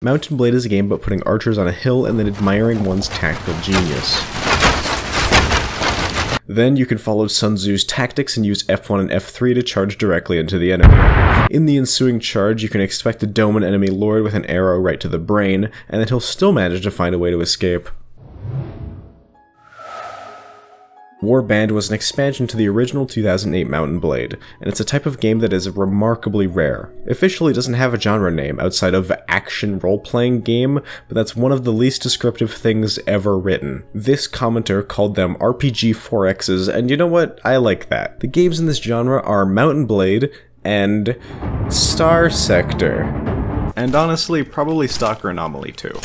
Mount and Blade is a game about putting archers on a hill and then admiring one's tactical genius. Then you can follow Sun Tzu's tactics and use F1 and F3 to charge directly into the enemy. In the ensuing charge, you can expect to dome an enemy lord with an arrow right to the brain, and then he'll still manage to find a way to escape. Warband was an expansion to the original 2008 Mount and Blade, and it's a type of game that is remarkably rare. Officially doesn't have a genre name outside of action role-playing game, but that's one of the least descriptive things ever written. This commenter called them RPG 4Xs, and you know what? I like that. The games in this genre are Mount and Blade and Starsector. And honestly, probably Stalker Anomaly too.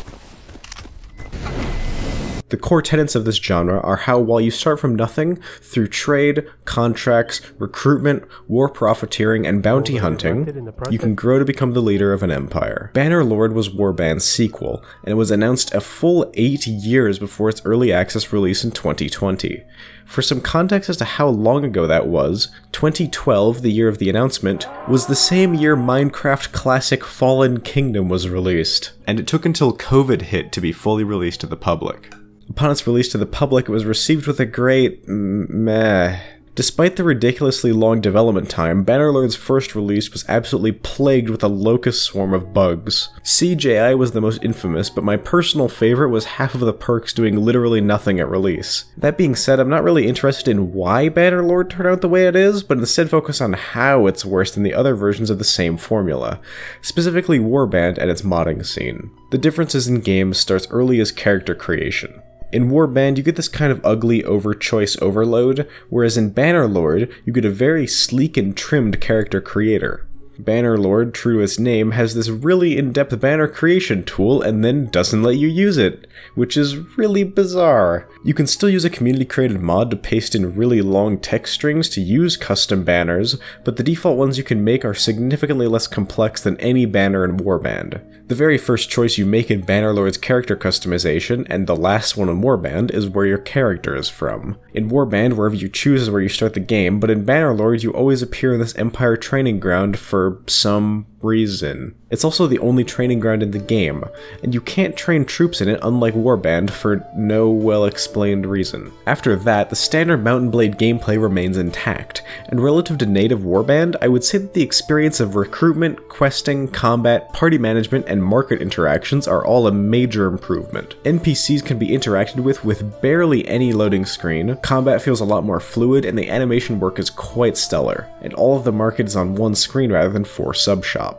The core tenets of this genre are how, while you start from nothing, through trade, contracts, recruitment, war profiteering, and bounty hunting, you can grow to become the leader of an empire. Bannerlord was Warband's sequel, and it was announced a full eight years before its early access release in 2020. For some context as to how long ago that was, 2012, the year of the announcement, was the same year Minecraft Classic Fallen Kingdom was released, and it took until COVID hit to be fully released to the public. Upon its release to the public, it was received with a great meh. Despite the ridiculously long development time, Bannerlord's first release was absolutely plagued with a locust swarm of bugs. CJI was the most infamous, but my personal favorite was half of the perks doing literally nothing at release. That being said, I'm not really interested in why Bannerlord turned out the way it is, but instead focus on how it's worse than the other versions of the same formula, specifically Warband and its modding scene. The differences in games starts early as character creation. In Warband, you get this kind of ugly over-choice overload, whereas in Bannerlord, you get a very sleek and trimmed character creator. Bannerlord, true to name, has this really in-depth banner creation tool and then doesn't let you use it, which is really bizarre. You can still use a community-created mod to paste in really long text strings to use custom banners, but the default ones you can make are significantly less complex than any banner in Warband. The very first choice you make in Bannerlord's character customization, and the last one in Warband, is where your character is from. In Warband, wherever you choose is where you start the game, but in Bannerlord you always appear in this Empire training ground for some reason. It's also the only training ground in the game, and you can't train troops in it unlike Warband for no well-explained reason. After that, the standard Mount and Blade gameplay remains intact, and relative to native Warband, I would say that the experience of recruitment, questing, combat, party management, and market interactions are all a major improvement. NPCs can be interacted with with barely any loading screen, combat feels a lot more fluid, and the animation work is quite stellar, and all of the market is on one screen rather than four sub-shops.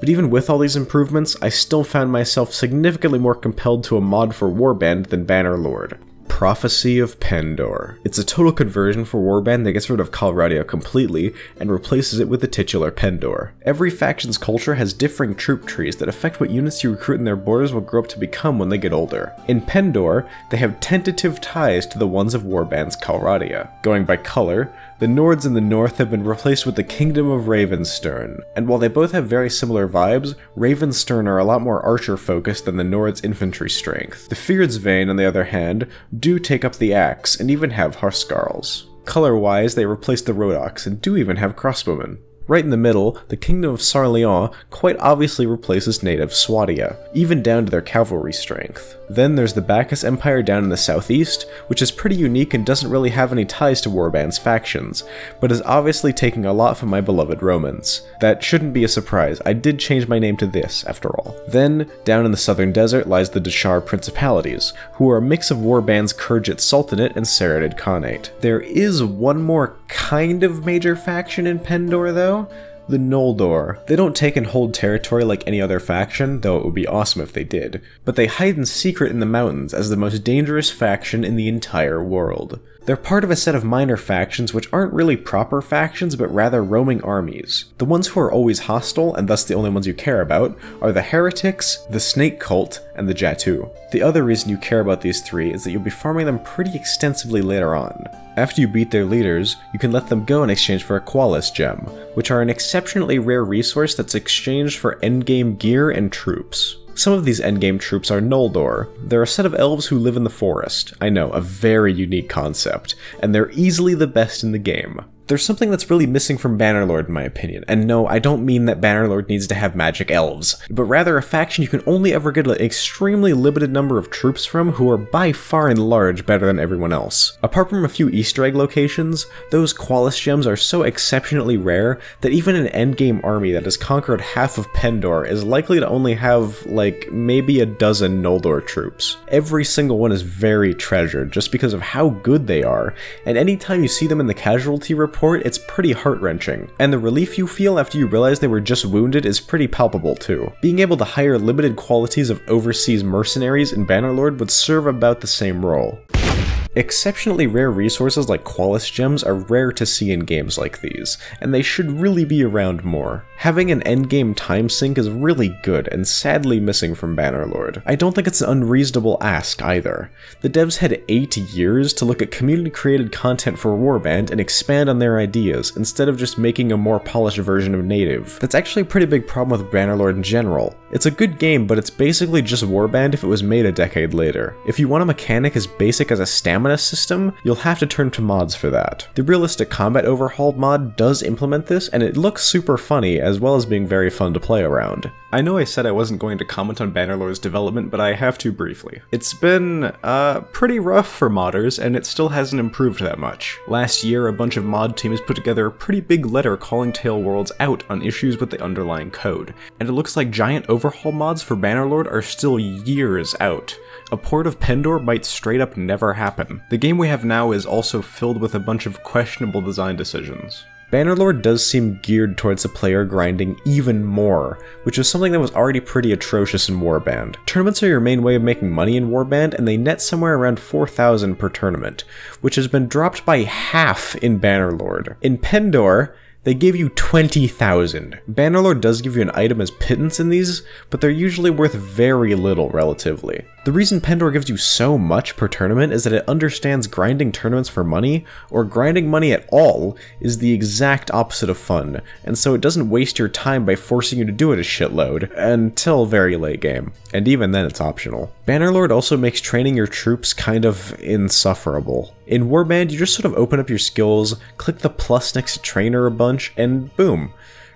But even with all these improvements, I still found myself significantly more compelled to a mod for Warband than Bannerlord. Prophecy of Pendor. It's a total conversion for Warband that gets rid of Calradia completely and replaces it with the titular Pendor. Every faction's culture has differing troop trees that affect what units you recruit in their borders will grow up to become when they get older. In Pendor, they have tentative ties to the ones of Warband's Calradia. Going by color, the Nords in the north have been replaced with the Kingdom of Ravenstern, and while they both have very similar vibes, Ravenstern are a lot more archer focused than the Nords' infantry strength. The Fierdsvain, on the other hand, do take up the axe and even have Huskarls. Color-wise, they replace the Rhodoks and do even have crossbowmen. Right in the middle, the Kingdom of Sarleon quite obviously replaces native Swadia, even down to their cavalry strength. Then there's the Bacchus Empire down in the southeast, which is pretty unique and doesn't really have any ties to Warband's factions, but is obviously taking a lot from my beloved Romans. That shouldn't be a surprise, I did change my name to this, after all. Then, down in the southern desert lies the D'Shar Principalities, who are a mix of Warband's Khergit Sultanate and Saranid Khanate. There is one more kind of major faction in Pendor though, the Noldor. They don't take and hold territory like any other faction, though it would be awesome if they did, but they hide in secret in the mountains as the most dangerous faction in the entire world. They're part of a set of minor factions which aren't really proper factions but rather roaming armies. The ones who are always hostile, and thus the only ones you care about, are the Heretics, the Snake Cult, and the Jatu. The other reason you care about these three is that you'll be farming them pretty extensively later on. After you beat their leaders, you can let them go in exchange for a Qualis gem, which are an exceptionally rare resource that's exchanged for endgame gear and troops. Some of these endgame troops are Noldor. They're a set of elves who live in the forest. I know, a very unique concept, and they're easily the best in the game. There's something that's really missing from Bannerlord in my opinion, and no, I don't mean that Bannerlord needs to have magic elves, but rather a faction you can only ever get an extremely limited number of troops from who are by far and large better than everyone else. Apart from a few easter egg locations, those Qualis gems are so exceptionally rare that even an endgame army that has conquered half of Pendor is likely to only have, like, maybe a dozen Noldor troops. Every single one is very treasured just because of how good they are, and anytime you see them in the casualty report, it's pretty heart-wrenching. And the relief you feel after you realize they were just wounded is pretty palpable too. Being able to hire limited qualities of overseas mercenaries in Bannerlord would serve about the same role. Exceptionally rare resources like Qualis gems are rare to see in games like these, and they should really be around more. Having an endgame time sink is really good and sadly missing from Bannerlord. I don't think it's an unreasonable ask either. The devs had 8 years to look at community created content for Warband and expand on their ideas, instead of just making a more polished version of native. That's actually a pretty big problem with Bannerlord in general. It's a good game, but it's basically just Warband if it was made a decade later. If you want a mechanic as basic as a stamina system, you'll have to turn to mods for that. The Realistic Combat Overhauled mod does implement this, and it looks super funny as well as being very fun to play around. I know I said I wasn't going to comment on Bannerlord's development, but I have to briefly. It's been, uh, pretty rough for modders, and it still hasn't improved that much. Last year, a bunch of mod teams put together a pretty big letter calling TaleWorlds out on issues with the underlying code, and it looks like giant overhaul mods for Bannerlord are still years out. A port of Pendor might straight up never happen. The game we have now is also filled with a bunch of questionable design decisions. Bannerlord does seem geared towards the player grinding even more, which is something that was already pretty atrocious in Warband. Tournaments are your main way of making money in Warband, and they net somewhere around 4,000 per tournament, which has been dropped by half in Bannerlord. In Pendor, they give you 20,000. Bannerlord does give you an item as pittance in these, but they're usually worth very little relatively. The reason Pendor gives you so much per tournament is that it understands grinding tournaments for money, or grinding money at all, is the exact opposite of fun, and so it doesn't waste your time by forcing you to do it a shitload, until very late game, and even then it's optional. Bannerlord also makes training your troops kind of insufferable. In Warband, you just sort of open up your skills, click the plus next to trainer a bunch, and boom.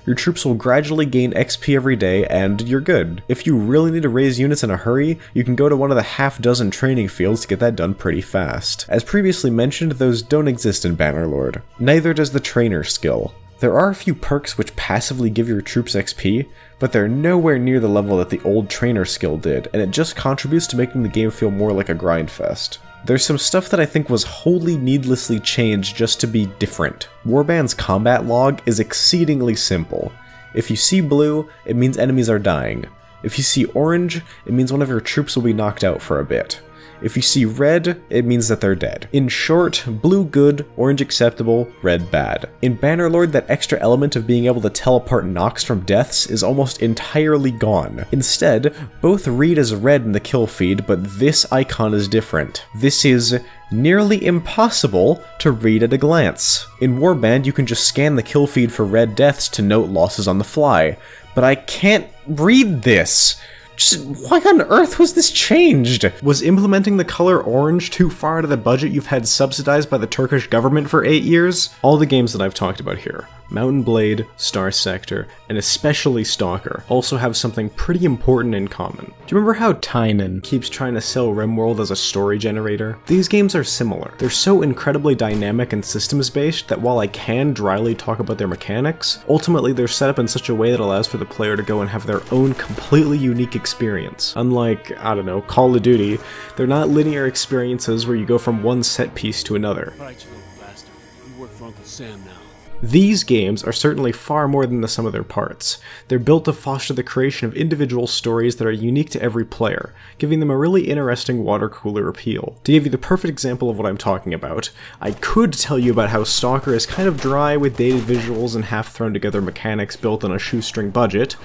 Your troops will gradually gain XP every day, and you're good. If you really need to raise units in a hurry, you can go to one of the half dozen training fields to get that done pretty fast. As previously mentioned, those don't exist in Bannerlord. Neither does the trainer skill. There are a few perks which passively give your troops XP, but they're nowhere near the level that the old trainer skill did, and it just contributes to making the game feel more like a grind fest. There's some stuff that I think was wholly needlessly changed just to be different. Warband's combat log is exceedingly simple. If you see blue, it means enemies are dying. If you see orange, it means one of your troops will be knocked out for a bit. If you see red, it means that they're dead. In short, blue good, orange acceptable, red bad. In Bannerlord, that extra element of being able to tell apart knocks from deaths is almost entirely gone. Instead, both read as red in the kill feed, but this icon is different. This is nearly impossible to read at a glance. In Warband, you can just scan the kill feed for red deaths to note losses on the fly, but I can't read this. Just, why on earth was this changed? Was implementing the color orange too far out of the budget you've had subsidized by the Turkish government for eight years? All the games that I've talked about here, Mount & Blade, Starsector, and especially Stalker, also have something pretty important in common. Do you remember how Tynan keeps trying to sell RimWorld as a story generator? These games are similar. They're so incredibly dynamic and systems-based that while I can dryly talk about their mechanics, ultimately they're set up in such a way that allows for the player to go and have their own completely unique experience. Unlike, I don't know, Call of Duty, they're not linear experiences where you go from one set piece to another. Right, you little bastard. You work for Uncle Sam now. These games are certainly far more than the sum of their parts. They're built to foster the creation of individual stories that are unique to every player, giving them a really interesting water cooler appeal. To give you the perfect example of what I'm talking about, I could tell you about how Stalker is kind of dry with dated visuals and half thrown together mechanics built on a shoestring budget,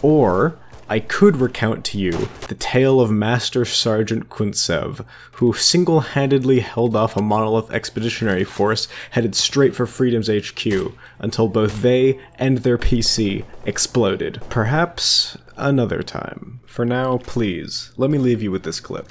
or I could recount to you the tale of Master Sergeant Kuntsev, who single-handedly held off a Monolith expeditionary force headed straight for Freedom's HQ, until both they and their PC exploded. Perhaps another time. For now, please, let me leave you with this clip.